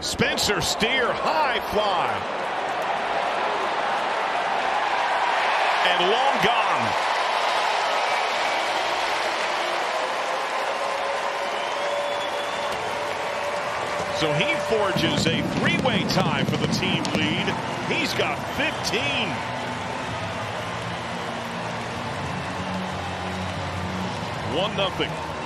Spencer Steer, high fly. And long gone. So he forges a three-way tie for the team lead. He's got 15. One nothing.